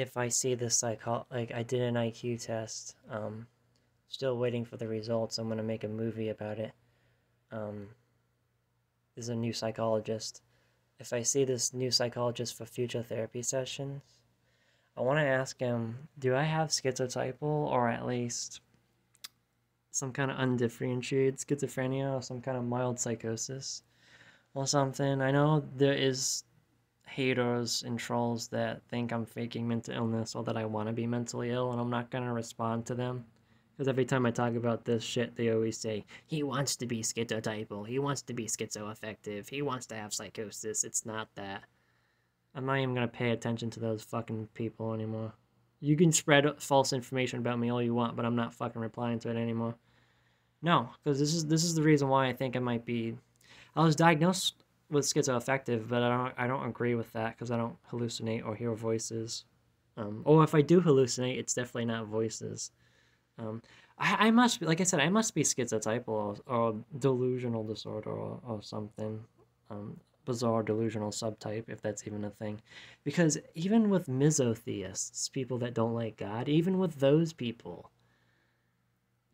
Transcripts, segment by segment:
if I see this psycho like I did an IQ test, um, still waiting for the results. I'm gonna make a movie about it. Um, there's a new psychologist. If I see this new psychologist for future therapy sessions, I want to ask him, do I have schizotypal or at least some kind of undifferentiated schizophrenia or some kind of mild psychosis or something? I know there is haters and trolls that think I'm faking mental illness or that I want to be mentally ill, and I'm not going to respond to them. Because every time I talk about this shit, they always say, he wants to be schizotypal, he wants to be schizoaffective, he wants to have psychosis. It's not that. I'm not even going to pay attention to those fucking people anymore. You can spread false information about me all you want, but I'm not fucking replying to it anymore. No, because this is this is the reason why I think I might be. I was diagnosed with schizoaffective, but I don't I don't agree with that because I don't hallucinate or hear voices. Um, or if I do hallucinate, it's definitely not voices. Um, I, I must be like I said, I must be schizotypal or, or delusional disorder or, or something. Um, bizarre delusional subtype, if that's even a thing. Because even with misotheists, people that don't like God, even with those people,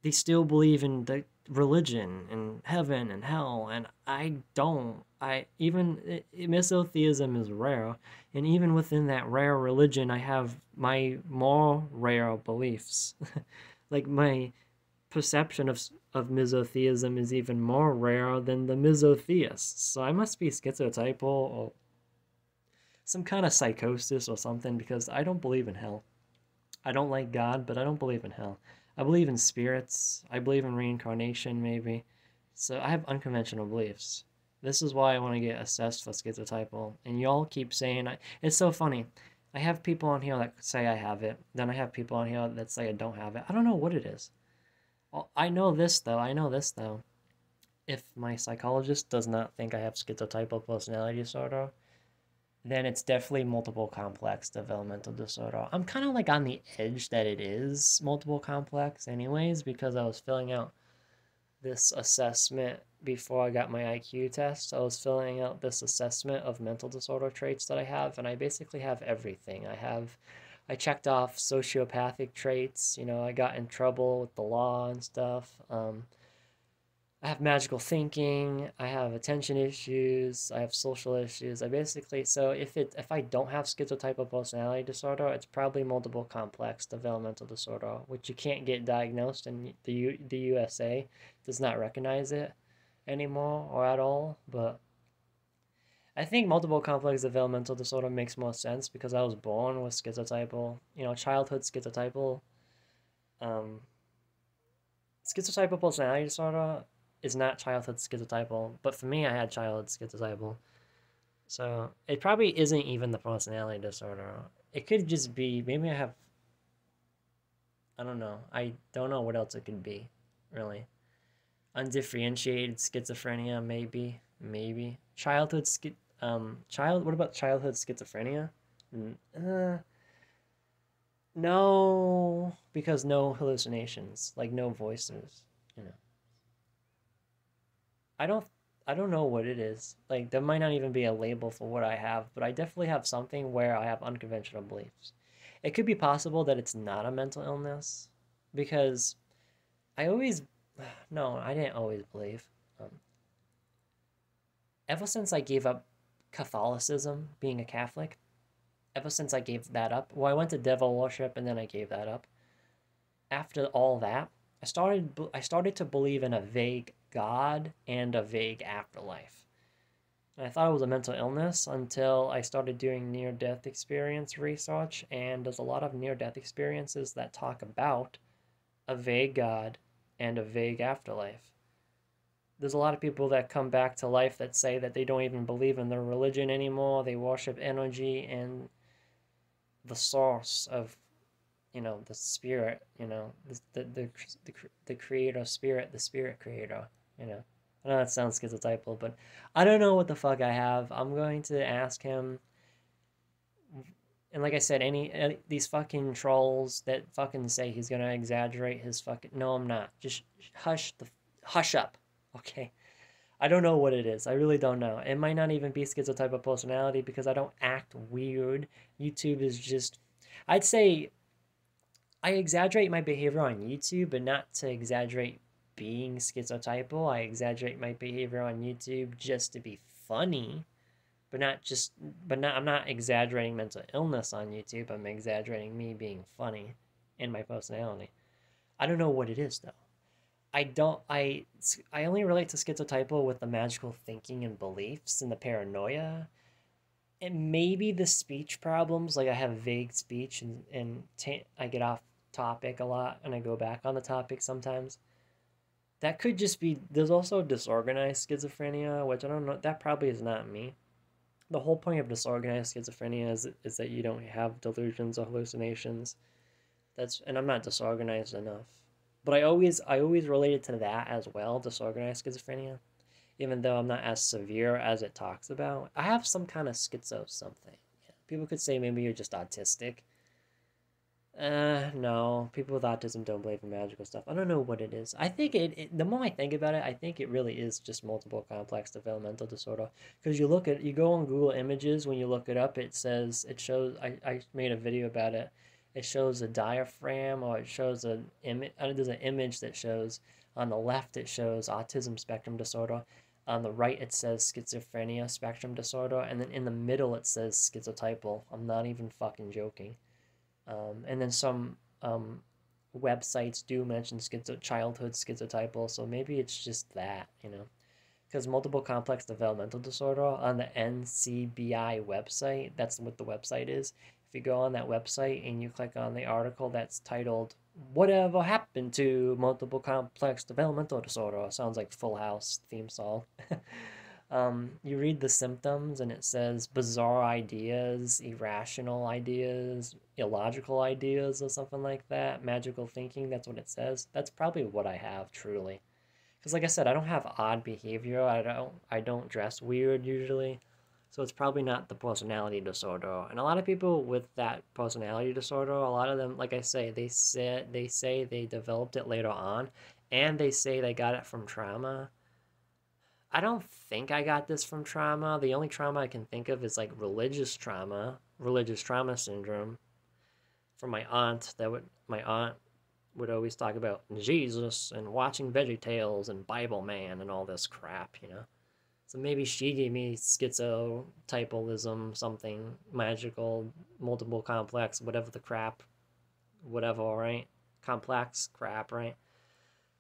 they still believe in the religion and heaven and hell and i don't. I even it, misotheism is rare and even within that rare religion i have my more rare beliefs. Like my perception of of misotheism is even more rare than the misotheists so i must be schizotypal or some kind of psychosis or something because i don't believe in hell. I don't like god but i don't believe in hell I believe in spirits. I believe in reincarnation, maybe. So I have unconventional beliefs. This is why I want to get assessed for schizotypal. And y'all keep saying, I, it's so funny. I have people on here that say I have it. Then I have people on here that say I don't have it. I don't know what it is. I know this, though. I know this, though. If my psychologist does not think I have schizotypal personality disorder, then it's definitely multiple complex developmental disorder. I'm kind of like on the edge that it is multiple complex, anyways, because I was filling out this assessment before I got my IQ test. I was filling out this assessment of mental disorder traits that I have, and I basically have everything. I have, I checked off sociopathic traits. You know, I got in trouble with the law and stuff. Um, I have magical thinking, I have attention issues, I have social issues. I basically so if it if I don't have schizotypal personality disorder, it's probably multiple complex developmental disorder, which you can't get diagnosed and the U, the USA does not recognize it anymore or at all, but I think multiple complex developmental disorder makes more sense because I was born with schizotypal, you know, childhood schizotypal um schizotypal personality disorder is not childhood schizotypal, but for me, I had childhood schizotypal. So it probably isn't even the personality disorder. It could just be maybe I have. I don't know. I don't know what else it could be, really. Undifferentiated schizophrenia, maybe, maybe childhood schi- um child. What about childhood schizophrenia? Uh, no, because no hallucinations, like no voices, you know. I don't I don't know what it is. Like there might not even be a label for what I have, but I definitely have something where I have unconventional beliefs. It could be possible that it's not a mental illness because I always no, I didn't always believe. Um, ever since I gave up Catholicism, being a Catholic, ever since I gave that up, well, I went to devil worship and then I gave that up. After all that, I started I started to believe in a vague God and a vague afterlife. And I thought it was a mental illness until I started doing near death experience research, and there's a lot of near death experiences that talk about a vague God and a vague afterlife. There's a lot of people that come back to life that say that they don't even believe in their religion anymore. They worship energy and the source of, you know, the spirit, you know, the, the, the, the, creator spirit, the spirit creator you know. I know that sounds schizotypal, but I don't know what the fuck I have. I'm going to ask him. And like I said, any, any these fucking trolls that fucking say he's gonna exaggerate his fucking no, I'm not. Just hush the hush up, okay? I don't know what it is. I really don't know. It might not even be schizotypal personality because I don't act weird. YouTube is just I'd say I exaggerate my behavior on YouTube, but not to exaggerate being schizotypal. I exaggerate my behavior on YouTube just to be funny, but not just, but not, I'm not exaggerating mental illness on YouTube. I'm exaggerating me being funny and my personality. I don't know what it is though. I don't, I, I only relate to schizotypal with the magical thinking and beliefs and the paranoia and maybe the speech problems like i have vague speech and, and t- I get off topic a lot and i go back on the topic sometimes. That could just be there's also disorganized schizophrenia which i don't know that probably is not me. The whole point of disorganized schizophrenia is, is that you don't have delusions or hallucinations. That's and i'm not disorganized enough. But i always i always related to that as well disorganized schizophrenia even though i'm not as severe as it talks about. I have some kind of schizo something. People could say maybe you're just autistic uh, no. People with autism don't believe in magical stuff. I don't know what it is. I think it, it the more I think about it, I think it really is just multiple complex developmental disorder. Because you look at, you go on Google Images, when you look it up, it says, it shows, I, I made a video about it. It shows a diaphragm or it shows an image, uh, there's an image that shows, on the left it shows autism spectrum disorder. On the right it says schizophrenia spectrum disorder. And then in the middle it says schizotypal. I'm not even fucking joking. Um, and then some um, websites do mention schizo- childhood schizotypal, so maybe it's just that, you know. Because multiple complex developmental disorder on the NCBI website, that's what the website is. If you go on that website and you click on the article that's titled Whatever Happened to Multiple Complex Developmental Disorder, sounds like Full House theme song. Um, you read the symptoms and it says bizarre ideas, irrational ideas, illogical ideas, or something like that. Magical thinking, that's what it says. That's probably what I have, truly. Because, like I said, I don't have odd behavior. I don't, I don't dress weird usually. So it's probably not the personality disorder. And a lot of people with that personality disorder, a lot of them, like I say, they say, they say they developed it later on. And they say they got it from trauma I don't think I got this from trauma. The only trauma I can think of is like religious trauma, religious trauma syndrome. From my aunt, that would my aunt would always talk about Jesus and watching Veggie Tales and Bible Man and all this crap, you know. So maybe she gave me schizotypalism, something magical, multiple complex, whatever the crap, whatever, right? Complex crap, right?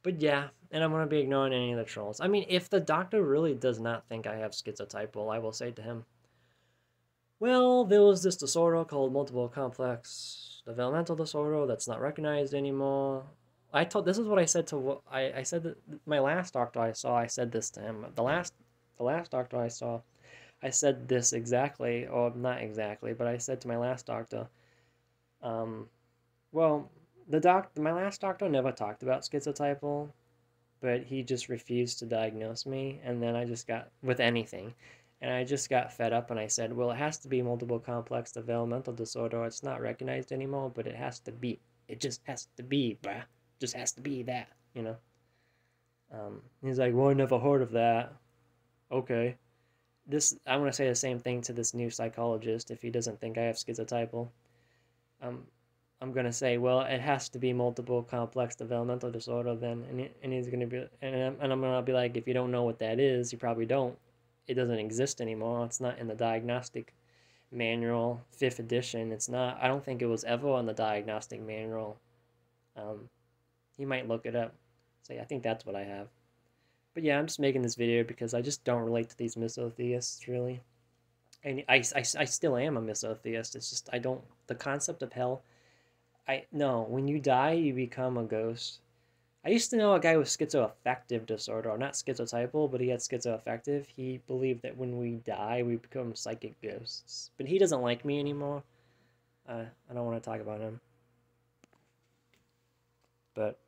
But yeah, and I'm to be ignoring any of the trolls. I mean, if the doctor really does not think I have schizotypal, I will say to him, well, there was this disorder called multiple complex developmental disorder that's not recognized anymore. I told this is what I said to I I said that my last doctor I saw I said this to him. The last the last doctor I saw, I said this exactly or not exactly, but I said to my last doctor, um, well, the doc my last doctor never talked about schizotypal but he just refused to diagnose me and then i just got with anything and i just got fed up and i said well it has to be multiple complex developmental disorder it's not recognized anymore but it has to be it just has to be bruh just has to be that you know? Um, he's like well i never heard of that. Okay. This i'm to say the same thing to this new psychologist if he doesn't think i have schizotypal. Um, I'm gonna say, well, it has to be multiple complex developmental disorder then, and, and he's gonna be, and I'm, and I'm gonna be like, if you don't know what that is, you probably don't. It doesn't exist anymore. It's not in the diagnostic manual, fifth edition. It's not. I don't think it was ever on the diagnostic manual. Um, you might look it up. Say, I think that's what I have. But yeah, I'm just making this video because I just don't relate to these misotheists really. And I, I, I still am a misotheist. It's just I don't the concept of hell I no, when you die, you become a ghost. I used to know a guy with schizoaffective disorder, or not schizotypal, but he had schizoaffective. He believed that when we die, we become psychic ghosts. But he doesn't like me anymore. Uh, I don't want to talk about him. But